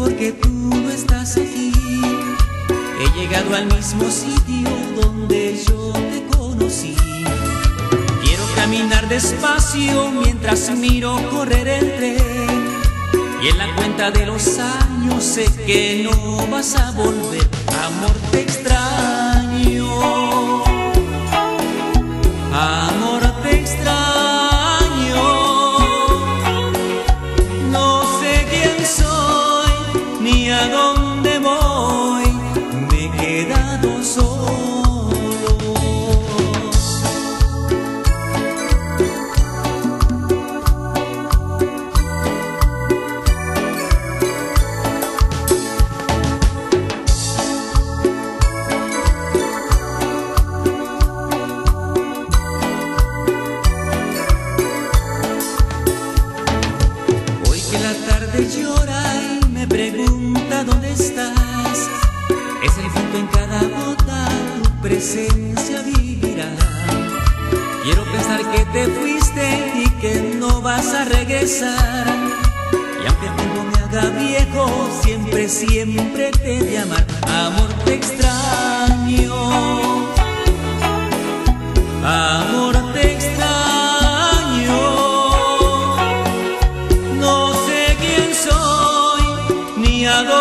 porque tú no estás aquí. He llegado al mismo sitio donde yo te conocí. Quiero caminar despacio mientras miro correr el tren. Y en la cuenta de los años sé que no vas a volver, amor te extraño. Dónde voy, me he quedado solo. Hoy que la tarde llora estás, es el punto en cada gota tu presencia vivirá. Quiero pensar que te fuiste y que no vas a regresar. Y aunque el tiempo me haga viejo, siempre, siempre te de amar. Amor, te extraño. Amor, te extraño. No sé quién soy, ni a dónde.